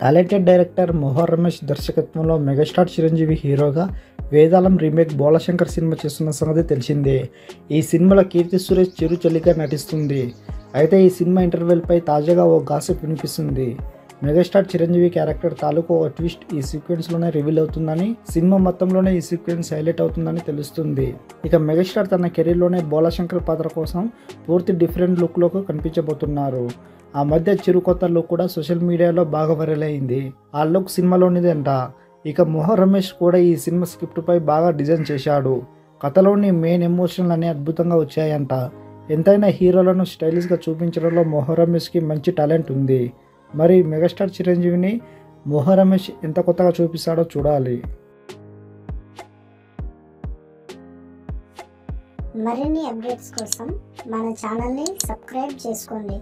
Talented director Mohan Ramesh దర్శకత్వంలో megastar Chiranjeevi హీరోగా Vedalam remake Bhola Shankar cinema చేస్తున్న సంగతి తెలిసిందే. ఈ సినిమాలో కీర్తి సురేష్ చిరు చెల్లిగా నటిస్తుంది. అయితే ఈ సినిమా ఇంటర్వెల్పై తాజాగా ఓ గాసిప్ వినిపిస్తుంది. మెగాస్టార్ చిరంజీవి క్యారెక్టర్ తాలూకు ఓ ట్విస్ట్ ఈ సీక్వెన్స్లోనే రివీల్ అవుతుందని సినిమా మొత్తంలోనే ఈ సీక్వెన్స్ హైలైట్ అవుతుందని తెలుస్తుంది. ఇక మెగాస్టార్ తన కెరీర్లోనే బోలాశంకర్ పాత్ర కోసం పూర్తి డిఫరెంట్ లుక్లోకి కనిపించబోతున్నారు. ఆ మధ్య చిరు కొత్త లుక్ కూడా సోషల్ మీడియాలో బాగా వైరల్ అయింది. ఆ లుక్ సినిమాలోనిదంట. ఇక మోహన్ రమేష్ కూడా ఈ సినిమా స్క్రిప్ట్పై బాగా డిజైన్ చేశాడు. కథలోని మెయిన్ ఎమోషన్లు అన్నీ అద్భుతంగా వచ్చాయంట. ఎంతైనా హీరోలను స్టైలిష్గా చూపించడంలో మోహన్ రమేష్కి మంచి టాలెంట్ ఉంది. మరి మెగాస్టార్ చిరంజీవిని మోహన్ రమేష్ ఎంత కొత్తగా చూపిస్తాడో చూడాలి. మరిన్ని అప్డేట్స్ కోసం మన ఛానల్ని సబ్స్క్రైబ్ చేసుకోండి.